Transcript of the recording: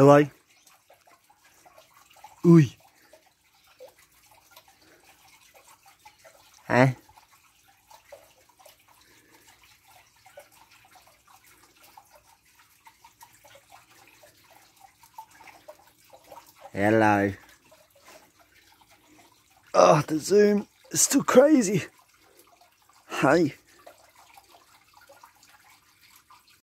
Đâu? Ui. Hả? Hello. Oh, the zoom is too crazy. Hey.